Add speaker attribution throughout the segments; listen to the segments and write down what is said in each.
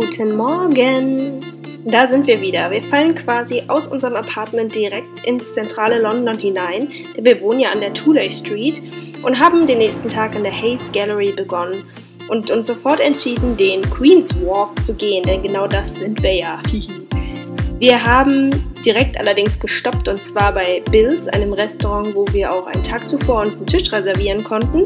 Speaker 1: Guten Morgen! Da sind wir wieder. Wir fallen quasi aus unserem Apartment direkt ins zentrale London hinein, wir wohnen ja an der Tooley Street und haben den nächsten Tag in der Hayes Gallery begonnen und uns sofort entschieden, den Queen's Walk zu gehen, denn genau das sind wir ja. Wir haben direkt allerdings gestoppt und zwar bei Bills, einem Restaurant, wo wir auch einen Tag zuvor uns einen Tisch reservieren konnten.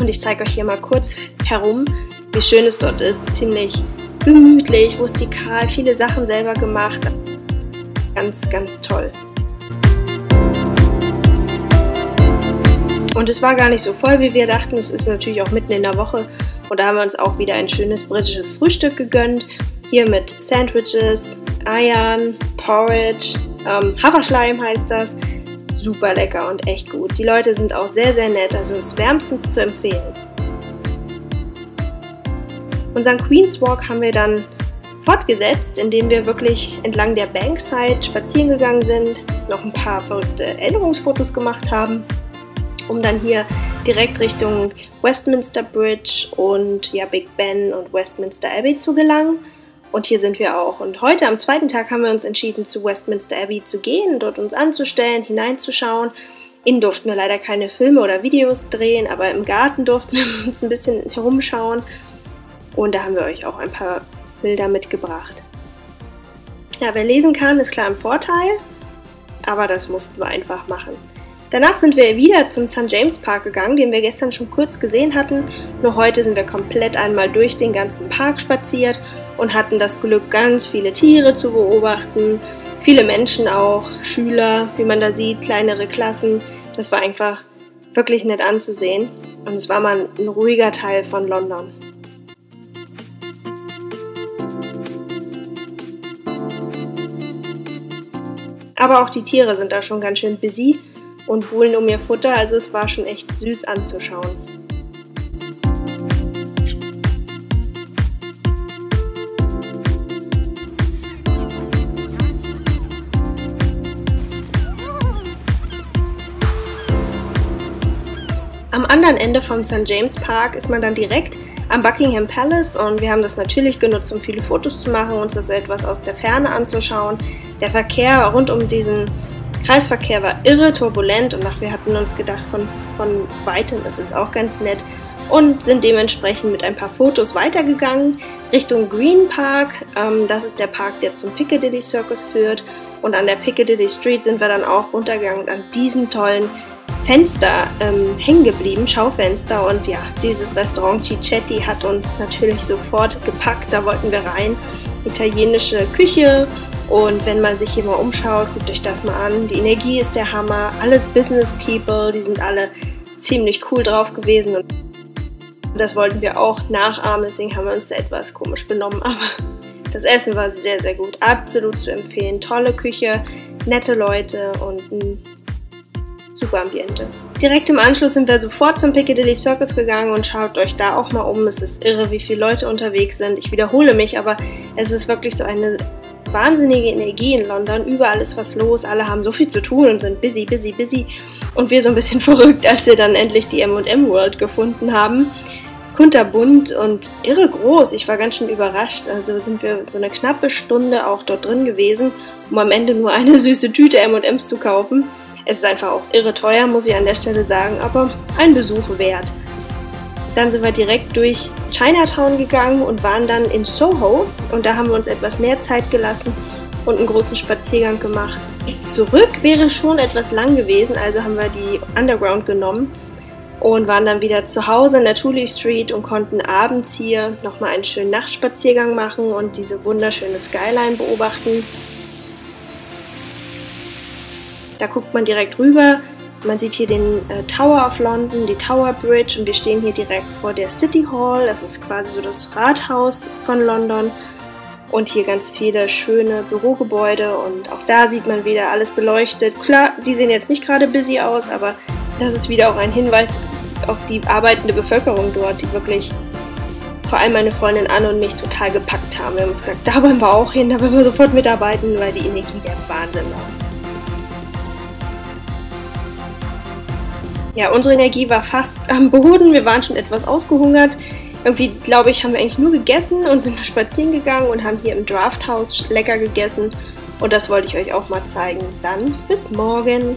Speaker 1: Und ich zeige euch hier mal kurz herum, wie schön es dort ist. Ziemlich gemütlich, rustikal, viele Sachen selber gemacht. Ganz, ganz toll. Und es war gar nicht so voll, wie wir dachten. Es ist natürlich auch mitten in der Woche. Und da haben wir uns auch wieder ein schönes britisches Frühstück gegönnt. Hier mit Sandwiches, Eiern, Porridge, ähm, Haferschleim heißt das. Super lecker und echt gut. Die Leute sind auch sehr, sehr nett, also uns wärmstens zu empfehlen. Unseren Queen's Walk haben wir dann fortgesetzt, indem wir wirklich entlang der Bankside spazieren gegangen sind, noch ein paar verrückte Erinnerungsfotos gemacht haben, um dann hier direkt Richtung Westminster Bridge und ja, Big Ben und Westminster Abbey zu gelangen. Und hier sind wir auch. Und heute am zweiten Tag haben wir uns entschieden, zu Westminster Abbey zu gehen, dort uns anzustellen, hineinzuschauen. Innen durften wir leider keine Filme oder Videos drehen, aber im Garten durften wir uns ein bisschen herumschauen und da haben wir euch auch ein paar Bilder mitgebracht. Ja, wer lesen kann, ist klar im Vorteil, aber das mussten wir einfach machen. Danach sind wir wieder zum St. James Park gegangen, den wir gestern schon kurz gesehen hatten. Nur heute sind wir komplett einmal durch den ganzen Park spaziert und hatten das Glück, ganz viele Tiere zu beobachten. Viele Menschen auch, Schüler, wie man da sieht, kleinere Klassen. Das war einfach wirklich nett anzusehen. Und es war mal ein ruhiger Teil von London. Aber auch die Tiere sind da schon ganz schön busy und buhlen um ihr Futter, also es war schon echt süß anzuschauen. Am anderen Ende vom St. James Park ist man dann direkt am Buckingham Palace und wir haben das natürlich genutzt, um viele Fotos zu machen, uns das etwas aus der Ferne anzuschauen. Der Verkehr rund um diesen Kreisverkehr war irre turbulent und wir hatten uns gedacht, von, von weitem ist es auch ganz nett und sind dementsprechend mit ein paar Fotos weitergegangen Richtung Green Park. Ähm, das ist der Park, der zum Piccadilly Circus führt und an der Piccadilly Street sind wir dann auch runtergegangen und an diesen tollen Fenster ähm, hängen geblieben, Schaufenster. Und ja, dieses Restaurant Cicetti hat uns natürlich sofort gepackt. Da wollten wir rein. Italienische Küche. Und wenn man sich hier mal umschaut, guckt euch das mal an. Die Energie ist der Hammer. Alles Business People, die sind alle ziemlich cool drauf gewesen. Und das wollten wir auch nachahmen. Deswegen haben wir uns da etwas komisch benommen. Aber das Essen war sehr, sehr gut. Absolut zu empfehlen. Tolle Küche, nette Leute und ein super. Direkt im Anschluss sind wir sofort zum Piccadilly Circus gegangen und schaut euch da auch mal um. Es ist irre, wie viele Leute unterwegs sind. Ich wiederhole mich, aber es ist wirklich so eine wahnsinnige Energie in London. Überall ist was los, alle haben so viel zu tun und sind busy, busy, busy. Und wir so ein bisschen verrückt, als wir dann endlich die MM World gefunden haben. Kunterbunt und irre groß. Ich war ganz schön überrascht. Also sind wir so eine knappe Stunde auch dort drin gewesen, um am Ende nur eine süße Tüte MMs zu kaufen. Es ist einfach auch irre teuer, muss ich an der Stelle sagen, aber ein Besuch wert. Dann sind wir direkt durch Chinatown gegangen und waren dann in Soho und da haben wir uns etwas mehr Zeit gelassen und einen großen Spaziergang gemacht. Zurück wäre schon etwas lang gewesen, also haben wir die Underground genommen und waren dann wieder zu Hause in der Tooley Street und konnten abends hier nochmal einen schönen Nachtspaziergang machen und diese wunderschöne Skyline beobachten. Da guckt man direkt rüber. Man sieht hier den äh, Tower of London, die Tower Bridge und wir stehen hier direkt vor der City Hall. Das ist quasi so das Rathaus von London. Und hier ganz viele schöne Bürogebäude und auch da sieht man wieder alles beleuchtet. Klar, die sehen jetzt nicht gerade busy aus, aber das ist wieder auch ein Hinweis auf die arbeitende Bevölkerung dort, die wirklich vor allem meine Freundin Anne und mich total gepackt haben. Wir haben uns gesagt, da wollen wir auch hin, da wollen wir sofort mitarbeiten, weil die Energie der Wahnsinn war. Ja, unsere Energie war fast am Boden. Wir waren schon etwas ausgehungert. irgendwie, glaube ich, haben wir eigentlich nur gegessen und sind mal spazieren gegangen und haben hier im Drafthaus lecker gegessen. Und das wollte ich euch auch mal zeigen. Dann bis morgen.